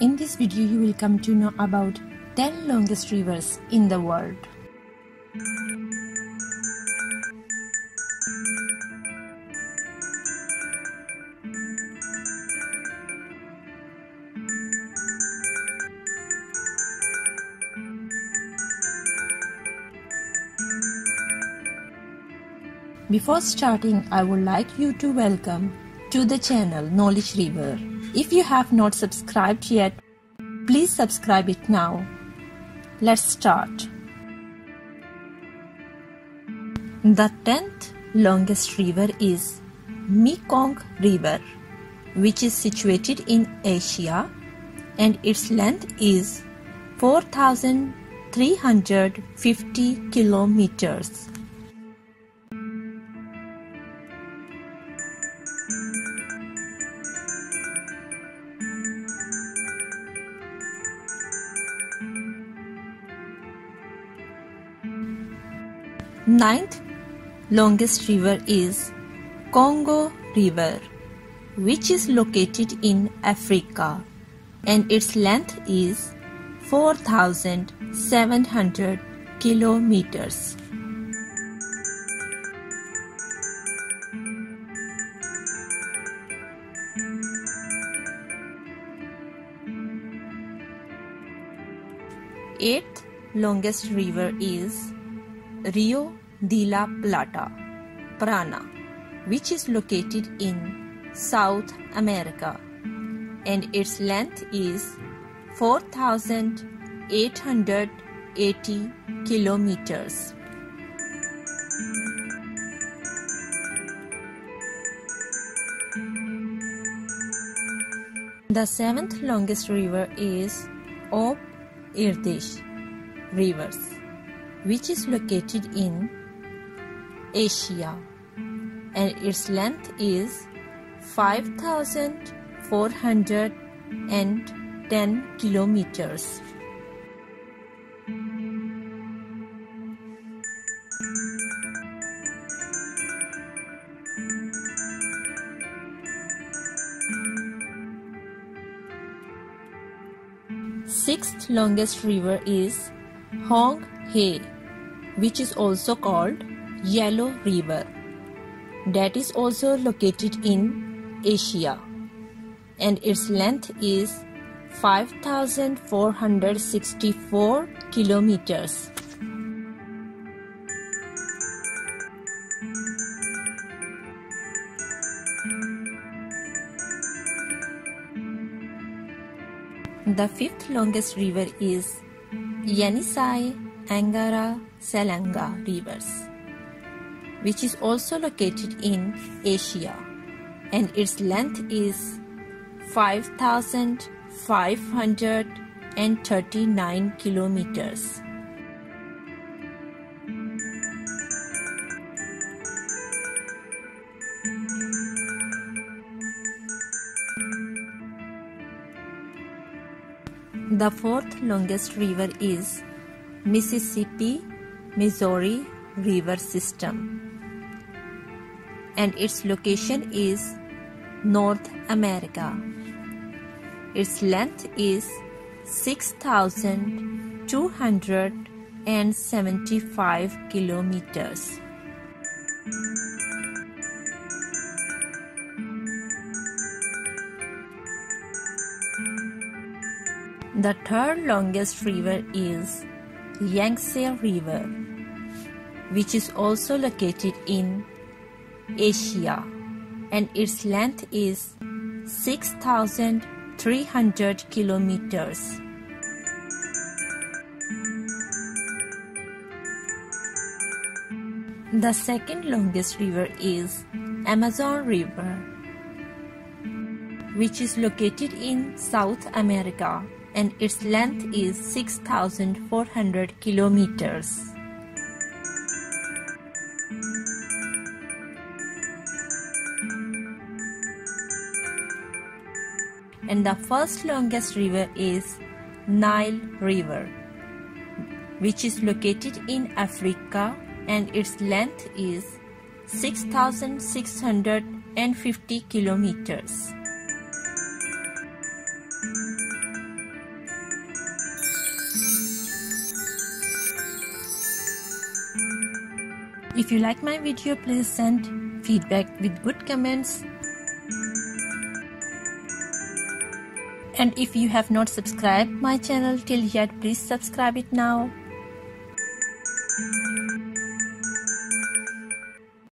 In this video you will come to know about 10 longest rivers in the world. Before starting, I would like you to welcome to the channel Knowledge River. If you have not subscribed yet, please subscribe it now. Let's start. The 10th longest river is Mekong River, which is situated in Asia and its length is 4350 kilometers. Ninth longest river is Congo River, which is located in Africa and its length is 4,700 kilometers. Eighth longest river is Rio de la Plata, Paraná, which is located in South America and its length is 4880 kilometers. The seventh longest river is Ob Irtysh Rivers which is located in Asia and its length is 5410 kilometers. Sixth longest river is Hong He, which is also called Yellow River, that is also located in Asia, and its length is 5464 kilometers. The fifth longest river is Yenisei Angara Selenga rivers, which is also located in Asia, and its length is 5,539 kilometers. The fourth longest river is Mississippi Missouri River System and its location is North America. Its length is 6,275 kilometers. The third longest river is Yangtze River, which is also located in Asia and its length is 6,300 kilometers. The second longest river is Amazon River, which is located in South America and its length is 6,400 kilometers. And the first longest river is Nile River, which is located in Africa and its length is 6,650 kilometers. If you like my video, please send feedback with good comments. And if you have not subscribed my channel till yet, please subscribe it now.